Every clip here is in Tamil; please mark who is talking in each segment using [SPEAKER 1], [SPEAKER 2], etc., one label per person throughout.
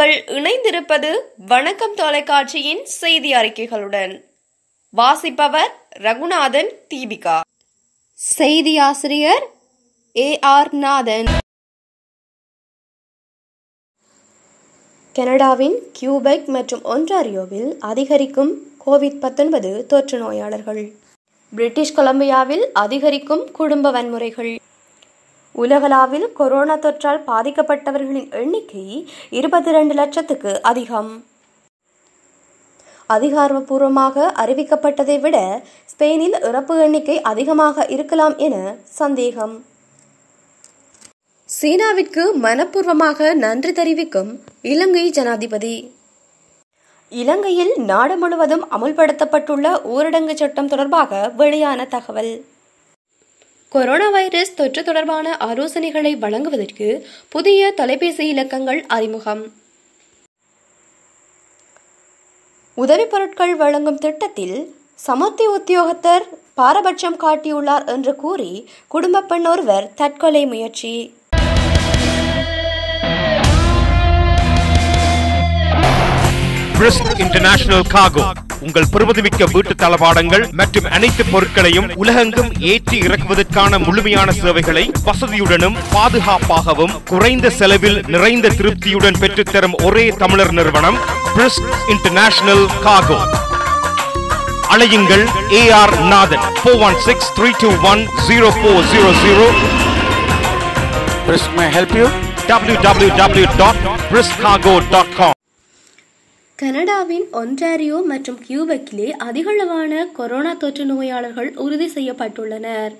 [SPEAKER 1] நீங்கள் இணைந்திருப்பது வணக்கம் தொலைக்காட்சியின் செய்தி அறிக்கைகளுடன். வாசிப்பவர் ரகுநாதன் தீபிகா. செய்தி ஆசிரியர் ஏ ஆர் நாதன். கனடாவின் கியூபெக் மற்றும் ஒன்ராரியோவில் அதிகரிக்கும் கோவிட் பத்தொன்பது தொற்று நோயாளர்கள். பிரிட்டிஷ் கொலம்பியாவில் அதிகரிக்கும் குடும்ப வன்முறைகள். உலகளாவில் கொரோனா தொற்றால் பாதிக்கப்பட்டவர்களின் எண்ணிக்கை இருபத்தி இரண்டு லட்சத்துக்கு அதிகம். அதிகாரப்பூர்வமாக அறிவிக்கப்பட்டதை விட ஸ்பெயினில் இறப்பு எண்ணிக்கை அதிகமாக இருக்கலாம் என சந்தேகம். சீனாவிற்கு மனப்பூர்வமாக நன்றி தெரிவிக்கும் இலங்கை ஜனாதிபதி. இலங்கையில் நாடு முழுவதும் அமுல்படுத்தப்பட்டுள்ள ஊரடங்கு சட்டம் தொடர்பாக வெளியான தகவல். கொரோனா வைரஸ் தொற்று தொடர்பான ஆலோசனைகளை வழங்குவதற்கு புதிய தொலைபேசி இலக்கங்கள் அறிமுகம். உதவிப் பொருட்கள் வழங்கும் திட்டத்தில் சமர்த்தி உத்தியோகத்தர் பாரபட்சம் காட்டியுள்ளார் என்று கூறி குடும்ப பெண் ஒருவர் தற்கொலை முயற்சி.
[SPEAKER 2] இன்டர்நேஷனல் காகோ உங்கள் பெருமதிமிக்க வீட்டு தளபாடங்கள் மற்றும் அனைத்து பொருட்களையும் உலகெங்கும் ஏற்றி இறக்குவதற்கான முழுமையான சேவைகளை வசதியுடனும் பாதுகாப்பாகவும் குறைந்த செலவில் நிறைந்த திருப்தியுடன் பெற்றுத்தரும் ஒரே தமிழர் நிறுவனம் பிரிஸ்க் இன்டர்நேஷனல் காகோ அழையுங்கள் A R Nathan four one six three two one zero four zero zero
[SPEAKER 3] Brisk, may help you?
[SPEAKER 2] www.briskcargo.com
[SPEAKER 1] கனடாவின் ஒன்டாரியோ மற்றும் கியூபெக்கிலே அதிகளவான கொரோனா தொற்று நோயாளர்கள் உறுதி செய்யப்பட்டுள்ளனர்.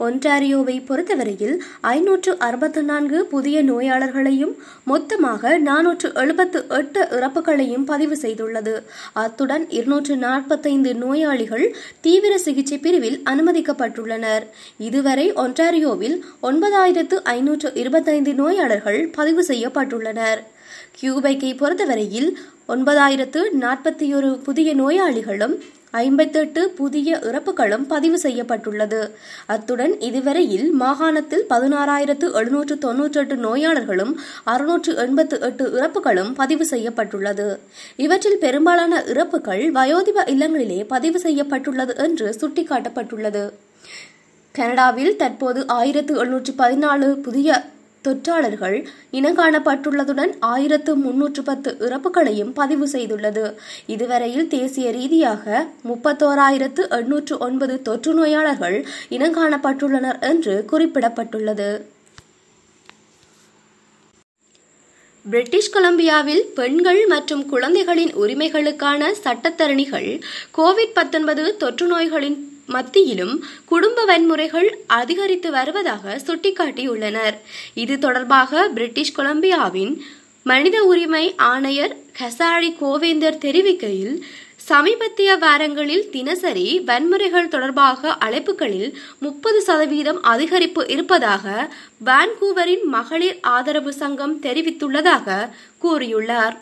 [SPEAKER 1] ஒன்டாரியோவை பொறுத்தவரையில் ஐநூற்று அறுபத்து நான்கு புதிய நோயாளர்களையும் மொத்தமாக நானூற்று எழுபத்து எட்டு இறப்புகளையும் பதிவு செய்துள்ளது. அத்துடன் இருநூற்று நாற்பத்தைந்து நோயாளிகள் தீவிர சிகிச்சை பிரிவில் அனுமதிக்கப்பட்டுள்ளனர். இதுவரை ஒன்டாரியோவில் ஒன்பதாயிரத்து ஐநூற்று இருபத்தைந்து நோயாளர்கள் பதிவு செய்யப்பட்டுள்ளனர். கியூபைக்கை பொறுத்தவரையில் ஒன்பதாயிரத்து நாற்பத்தி ஒரு புதிய நோயாளிகளும் ஐம்பத்தெட்டு புதிய இறப்புகளும் பதிவு செய்யப்பட்டுள்ளது. அத்துடன் இதுவரையில் மாகாணத்தில் பதினாறாயிரத்து எழுநூற்று தொன்னூற்றெட்டு நோயாளர்களும் அறுநூற்று எண்பத்து எட்டு இறப்புகளும் பதிவு செய்யப்பட்டுள்ளது. இவற்றில் பெரும்பாலான இறப்புகள் வயோதிப இல்லங்களிலே பதிவு செய்யப்பட்டுள்ளது என்று சுட்டிக்காட்டப்பட்டுள்ளது. கனடாவில் தற்போது ஆயிரத்து எழுநூற்று பதினாலு புதிய தொற்றாளர்கள் இனங்காணப்பட்டுள்ளதுடன் ஆயிரத்து முன்னூற்று பத்து இறப்புகளையும் பதிவு செய்துள்ளது. இதுவரையில் தேசிய ரீதியாக முப்பத்தோராயிரத்து எண்ணூற்று ஒன்பது தொற்று நோயாளர்கள் இனங்காணப்பட்டுள்ளனர் என்று குறிப்பிடப்பட்டுள்ளது. பிரிட்டிஷ் கொலம்பியாவில் பெண்கள் மற்றும் குழந்தைகளின் உரிமைகளுக்கான சட்டத்தரணிகள் கோவிட் பத்தொன்பது தொற்று நோய்களின் மத்தியிலும் குடும்ப வன்முறைகள் அதிகரித்து வருவதாக சுட்டிக்காட்டியுள்ளனர். இது தொடர்பாக பிரிட்டிஷ் கொலம்பியாவின் மனித உரிமை ஆணையர் கசாரி கோவேந்தர் தெரிவிக்கையில் சமீபத்திய வாரங்களில் தினசரி வன்முறைகள் தொடர்பாக அழைப்புகளில் முப்பது சதவீதம் அதிகரிப்பு இருப்பதாக வான்கூவரின் மகளிர் ஆதரவு சங்கம் தெரிவித்துள்ளதாக கூறியுள்ளார்.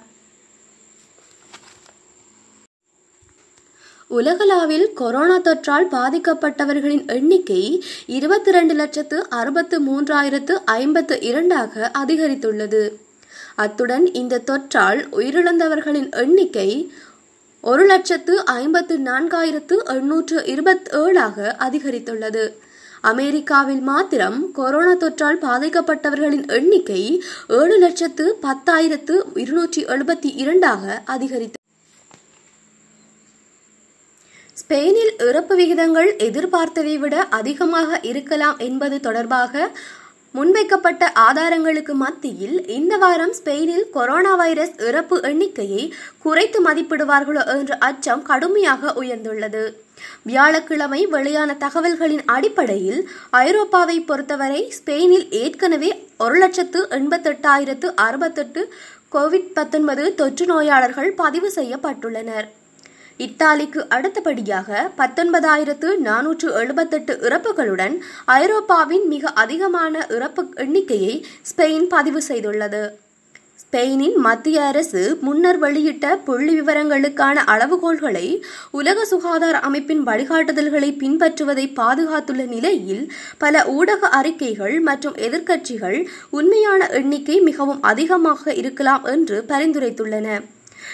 [SPEAKER 1] உலகளாவில் கொரோனா தொற்றால் பாதிக்கப்பட்டவர்களின் எண்ணிக்கை இருபத்தி இரண்டு லட்சத்து அறுபத்து மூன்றாயிரத்து ஐம்பத்து இரண்டாக அதிகரித்துள்ளது. அத்துடன் இந்த தொற்றால் உயிரிழந்தவர்களின் எண்ணிக்கை ஒரு லட்சத்து ஐம்பத்து நான்காயிரத்து எண்ணூற்று இருபத்தி ஏழாக அதிகரித்துள்ளது. அமெரிக்காவில் மாத்திரம் கொரோனா தொற்றால் பாதிக்கப்பட்டவர்களின் எண்ணிக்கை ஏழு லட்சத்து பத்தாயிரத்து இருநூற்றி எழுபத்தி இரண்டாக அதிகரித்து ஸ்பெயினில் இறப்பு விகிதங்கள் எதிர்பார்த்ததை விட அதிகமாக இருக்கலாம் என்பது தொடர்பாக முன்வைக்கப்பட்ட ஆதாரங்களுக்கு மத்தியில் இந்த வாரம் ஸ்பெயினில் கொரோனா வைரஸ் இறப்பு எண்ணிக்கையை குறைத்து மதிப்பிடுவார்களோ என்ற அச்சம் கடுமையாக உயர்ந்துள்ளது. வியாழக்கிழமை வெளியான தகவல்களின் அடிப்படையில் ஐரோப்பாவை பொறுத்தவரை ஸ்பெயினில் ஏற்கனவே ஒரு லட்சத்து எண்பத்தெட்டாயிரத்து அறுபத்தெட்டு கோவிட் பத்தொன்பது தொற்று நோயாளர்கள் பதிவு செய்யப்பட்டுள்ளனர். இத்தாலிக்கு அடுத்தபடியாக பத்தொன்பதாயிரத்து நானூற்று எழுபத்தெட்டு இறப்புகளுடன் ஐரோப்பாவின் மிக அதிகமான இறப்பு எண்ணிக்கையை ஸ்பெயின் பதிவு செய்துள்ளது. ஸ்பெயினின் மத்திய அரசு முன்னர் வெளியிட்ட புள்ளி விவரங்களுக்கான அளவுகோல்களை உலக சுகாதார அமைப்பின் வழிகாட்டுதல்களை பின்பற்றுவதை பாதுகாத்துள்ள நிலையில் பல ஊடக அறிக்கைகள் மற்றும் எதிர்க்கட்சிகள் உண்மையான எண்ணிக்கை மிகவும் அதிகமாக இருக்கலாம் என்று பரிந்துரைத்துள்ளன.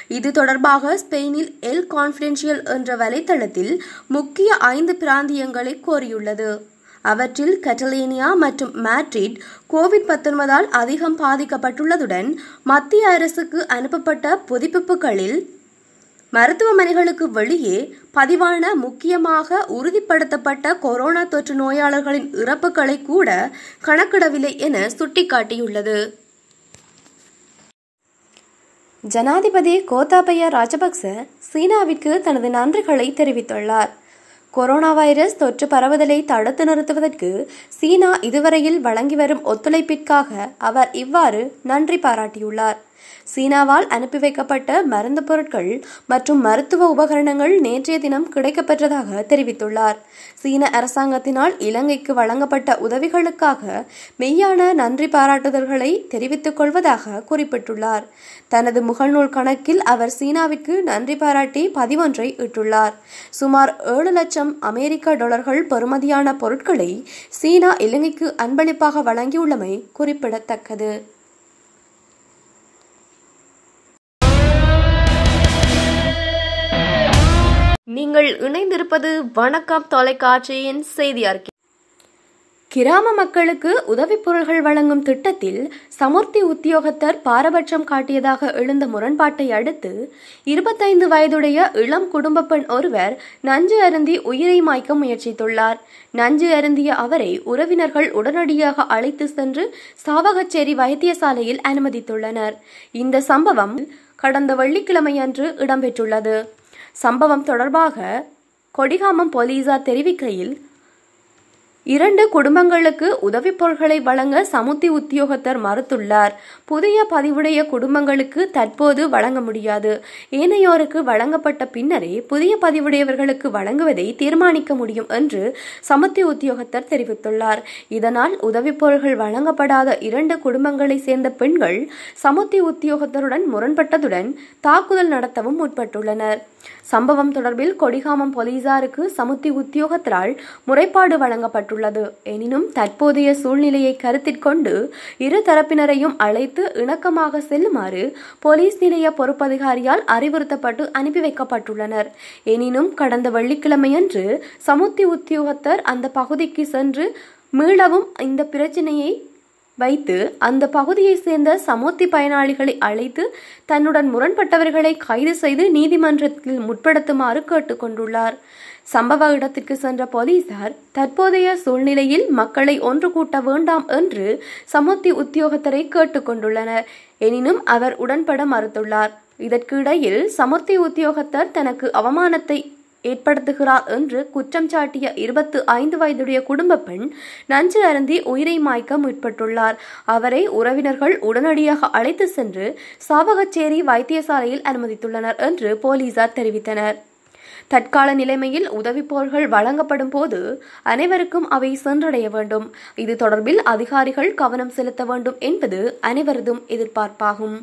[SPEAKER 1] இது தொடர்பாக ஸ்பெயினில் எல் கான்பிடென்ஷியல் என்ற வலைத்தளத்தில் முக்கிய ஐந்து பிராந்தியங்களை கோரியுள்ளது. அவற்றில் கட்டலேனியா மற்றும் மேட்ரிட் கோவிட் பத்தொன்பதால் அதிகம் பாதிக்கப்பட்டுள்ளதுடன் மத்திய அரசுக்கு அனுப்பப்பட்ட புதுப்பிப்புகளில் மருத்துவமனைகளுக்கு வெளியே பதிவான முக்கியமாக உறுதிப்படுத்தப்பட்ட கொரோனா தொற்று நோயாளர்களின் இறப்புகளை கூட கணக்கிடவில்லை என சுட்டிக்காட்டியுள்ளது. ஜனாதிபதி கோத்தாபய ராஜபக்ச சீனாவிற்கு தனது நன்றிகளை தெரிவித்துள்ளார். கொரோனா வைரஸ் தொற்று பரவுதலை தடுத்து நிறுத்துவதற்கு சீனா இதுவரையில் வழங்கி வரும் ஒத்துழைப்பிற்காக அவர் இவ்வாறு நன்றி பாராட்டியுள்ளார். சீனாவால் அனுப்பி வைக்கப்பட்ட மருந்து பொருட்கள் மற்றும் மருத்துவ உபகரணங்கள் நேற்றைய தினம் கிடைக்கப்பெற்றதாக தெரிவித்துள்ளார். சீன அரசாங்கத்தினால் இலங்கைக்கு வழங்கப்பட்ட உதவிகளுக்காக மெய்யான நன்றி பாராட்டுதல்களை தெரிவித்துக் கொள்வதாக குறிப்பிட்டுள்ளார். தனது முகநூல் கணக்கில் அவர் சீனாவிற்கு நன்றி பாராட்டி பதிவொன்றை இட்டுள்ளார். சுமார் ஏழு லட்சம் அமெரிக்க டாலர்கள் பெறுமதியான பொருட்களை சீனா இலங்கைக்கு அன்பளிப்பாக வழங்கியுள்ளமை குறிப்பிடத்தக்கது. நீங்கள் இணைந்திருப்பது வணக்கம் தொலைக்காட்சியின் செய்தி அறிக்கை கிராம மக்களுக்கு உதவிப் பொருள்கள் வழங்கும் திட்டத்தில் சமுர்த்தி உத்தியோகத்தர் பாரபட்சம் காட்டியதாக எழுந்த முரண்பாட்டை அடுத்து இருபத்தைந்து வயதுடைய இளம் குடும்ப பெண் ஒருவர் நஞ்சு அருந்தி உயிரை மாய்க்க முயற்சித்துள்ளார். நஞ்சு அருந்திய அவரை உறவினர்கள் உடனடியாக அழைத்து சென்று சாவகச்சேரி வைத்தியசாலையில் அனுமதித்துள்ளனர். இந்த சம்பவம் கடந்த வெள்ளிக்கிழமையன்று இடம்பெற்றுள்ளது. சம்பவம் தொடர்பாக கொடிகாமம் போலீசார் தெரிவிக்கையில் இரண்டு குடும்பங்களுக்கு உதவிப் பொருட்களை வழங்க சமுத்தி உத்தியோகத்தர் மறுத்துள்ளார். புதிய பதிவுடைய குடும்பங்களுக்கு தற்போது வழங்க முடியாது. ஏனையோருக்கு வழங்கப்பட்ட பின்னரே புதிய பதிவுடையவர்களுக்கு வழங்குவதை தீர்மானிக்க முடியும் என்று சமுத்தி உத்தியோகத்தர் தெரிவித்துள்ளார். இதனால் உதவிப் பொருட்கள் வழங்கப்படாத இரண்டு குடும்பங்களை சேர்ந்த பெண்கள் சமுத்தி உத்தியோகத்தருடன் முரண்பட்டதுடன் தாக்குதல் நடத்தவும் முற்பட்டுள்ளனர். சம்பவம் தொடர்பில் கொடிகாமம் போலீசாருக்கு சமுத்தி உத்தியோகத்தால் முறைப்பாடு வழங்கப்பட்டுள்ளது. எனினும் தற்போதைய சூழ்நிலையை கருத்தில் கொண்டு இரு தரப்பினரையும் அழைத்து இணக்கமாக செல்லுமாறு போலீஸ் நிலைய பொறுப்பதிகாரியால் அறிவுறுத்தப்பட்டு அனுப்பி வைக்கப்பட்டுள்ளனர். எனினும் கடந்த வெள்ளிக்கிழமையன்று சமுத்தி உத்தியோகத்தர் அந்த பகுதிக்கு சென்று மீளவும் இந்த பிரச்சினையை வைத்து அந்த பகுதியைச் சேர்ந்த சமூர்த்தி பயனாளிகளை அழைத்து தன்னுடன் முரண்பட்டவர்களை கைது செய்து நீதிமன்றத்தில் முற்படுத்துமாறு கேட்டுக்கொண்டுள்ளார். சம்பவ இடத்திற்கு சென்ற போலீசார் தற்போதைய சூழ்நிலையில் மக்களை ஒன்று கூட்ட வேண்டாம் என்று சமூர்த்தி உத்தியோகத்தரை கேட்டுக்கொண்டுள்ளனர். எனினும் அவர் உடன்பட மறுத்துள்ளார். இதற்கு இடையில் உத்தியோகத்தர் தனக்கு அவமானத்தை ஏற்படுத்துகிறார் என்று குற்றம் சாட்டிய இருபத்து ஐந்து வயதுடைய குடும்ப பெண் நஞ்சு அருந்தி உயிரை மாய்க்க முற்பட்டுள்ளார். அவரை உறவினர்கள் உடனடியாக அழைத்து சென்று சாவகச்சேரி வைத்தியசாலையில் அனுமதித்துள்ளனர் என்று போலீசார் தெரிவித்தனர். தற்கால நிலைமையில் உதவிப்போர்கள் வழங்கப்படும் போது அனைவருக்கும் அவை சென்றடைய வேண்டும். இது தொடர்பில் அதிகாரிகள் கவனம் செலுத்த வேண்டும் என்பது அனைவரதும் எதிர்பார்ப்பாகும்.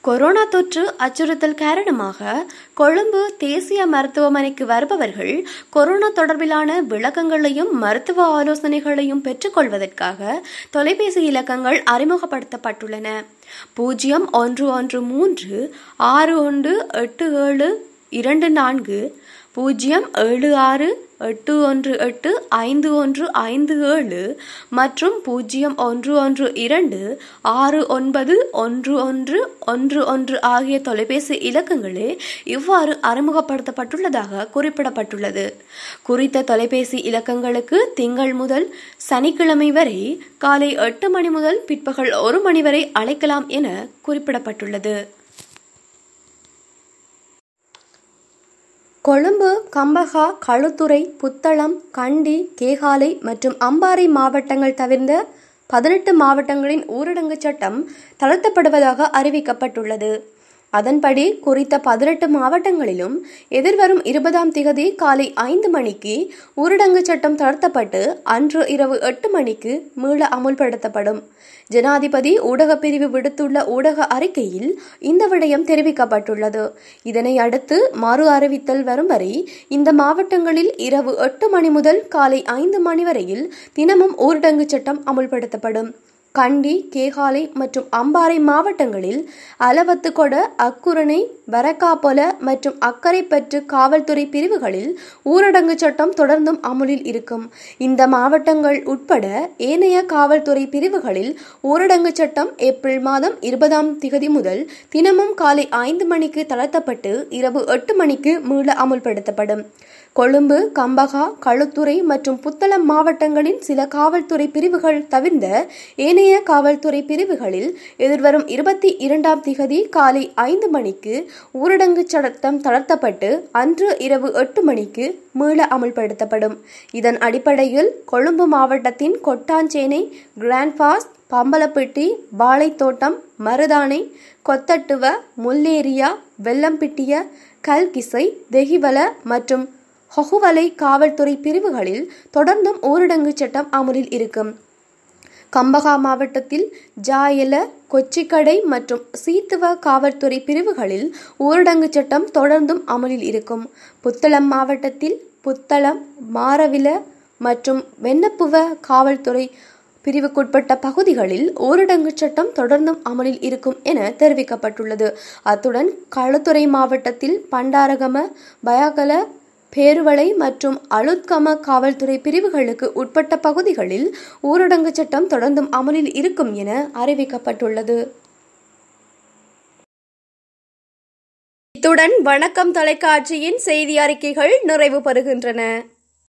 [SPEAKER 1] கொரோனா தொற்று அச்சுறுத்தல் காரணமாக கொழும்பு தேசிய மருத்துவமனைக்கு வருபவர்கள் கொரோனா தொடர்பிலான விளக்கங்களையும் மருத்துவ ஆலோசனைகளையும் பெற்றுக்கொள்வதற்காக தொலைபேசி இலக்கங்கள் அறிமுகப்படுத்தப்பட்டுள்ளன. பூஜ்ஜியம் ஒன்று ஒன்று மூன்று ஆறு ஒன்று எட்டு ஏழு இரண்டு நான்கு பூஜ்ஜியம் ஏழு ஆறு எட்டு ஒன்று எட்டு ஐந்து ஒன்று ஐந்து ஏழு மற்றும் பூஜ்ஜியம் ஒன்று ஒன்று இரண்டு ஆறு ஒன்பது ஒன்று ஒன்று ஒன்று ஒன்று ஆகிய தொலைபேசி இலக்கங்களே இவ்வாறு அறிமுகப்படுத்தப்பட்டுள்ளதாக குறிப்பிடப்பட்டுள்ளது. குறித்த தொலைபேசி இலக்கங்களுக்கு திங்கள் முதல் சனிக்கிழமை வரை காலை எட்டு மணி முதல் பிற்பகல் ஒரு மணி வரை அழைக்கலாம் என குறிப்பிடப்பட்டுள்ளது. கொழும்பு கம்பஹா களுத்துறை புத்தளம் கண்டி கேகாலை மற்றும் அம்பாறை மாவட்டங்கள் தவிர்ந்த பதினெட்டு மாவட்டங்களின் ஊரடங்கு சட்டம் தளர்த்தப்படுவதாக அறிவிக்கப்பட்டுள்ளது. அதன்படி குறித்த பதினெட்டு மாவட்டங்களிலும் எதிர்வரும் இருபதாம் திகதி காலை ஐந்து மணிக்கு ஊரடங்கு சட்டம் தளர்த்தப்பட்டு அன்று இரவு எட்டு மணிக்கு மீள அமுல்படுத்தப்படும். ஜனாதிபதி ஊடகப் பிரிவு விடுத்துள்ள ஊடக அறிக்கையில் இந்த விடயம் தெரிவிக்கப்பட்டுள்ளது. இதனை அடுத்து மறு அறிவித்தல் வரும் வரை இந்த மாவட்டங்களில் இரவு எட்டு மணி முதல் காலை ஐந்து மணி வரையில் தினமும் ஊரடங்கு சட்டம் அமுல்படுத்தப்படும். கண்டி கேகாலை மற்றும் அம்பாறை மாவட்டங்களில் அலவத்துக்கொட அக்குரணை வரக்காப்பொல மற்றும் அக்கரைப்பற்று காவல்துறை பிரிவுகளில் ஊரடங்கு சட்டம் தொடர்ந்தும் அமுலில் இருக்கும். இந்த மாவட்டங்கள் உட்பட ஏனைய காவல்துறை பிரிவுகளில் ஊரடங்கு சட்டம் ஏப்ரல் மாதம் இருபதாம் திகதி முதல் தினமும் காலை ஐந்து மணிக்கு தளர்த்தப்பட்டு இரவு எட்டு மணிக்கு மீள அமுல்படுத்தப்படும். கொழும்பு கம்பகா களுத்துறை மற்றும் புத்தளம் மாவட்டங்களின் சில காவல்துறை பிரிவுகள் தவிர்ந்த ஏனைய காவல்துறை பிரிவுகளில் எதிர்வரும் இருபத்தி இரண்டாம் திகதி காலை ஐந்து மணிக்கு ஊரடங்கு சட்டம் தளர்த்தப்பட்டு அன்று இரவு எட்டு மணிக்கு மீள அமல்படுத்தப்படும். இதன் அடிப்படையில் கொழும்பு மாவட்டத்தின் கொட்டாஞ்சேனை கிராண்ட்பாஸ் பம்பலப்பட்டி வாழைத்தோட்டம் மருதானை கொத்தட்டுவ முல்லேரியா வெள்ளம்பிட்டிய கல்கிசை தெஹிவல மற்றும் ஹொஹுவலை காவல்துறை பிரிவுகளில் தொடர்ந்தும் ஊரடங்கு சட்டம் அமலில் இருக்கும். கம்பகா மாவட்டத்தில் ஜாயல கொச்சிக்கடை மற்றும் சீத்துவ காவல்துறை பிரிவுகளில் ஊரடங்கு சட்டம் தொடர்ந்தும் அமலில் இருக்கும். புத்தளம் மாவட்டத்தில் புத்தளம் மாரவில மற்றும் வெண்ணப்புவ காவல்துறை பிரிவுக்குட்பட்ட பகுதிகளில் ஊரடங்கு சட்டம் தொடர்ந்தும் அமலில் இருக்கும் என தெரிவிக்கப்பட்டுள்ளது. அத்துடன் களுத்துறை மாவட்டத்தில் பண்டாரகம பயாகல பேருவளை மற்றும் அலுத்கம காவல்துறை பிரிவுகளுக்கு உட்பட்ட பகுதிகளில் ஊரடங்கு சட்டம் தொடர்ந்தும் அமலில் இருக்கும் என அறிவிக்கப்பட்டுள்ளது. இத்துடன் வணக்கம் தொலைக்காட்சியின் செய்தி அறிக்கைகள் நிறைவு பெறுகின்றன.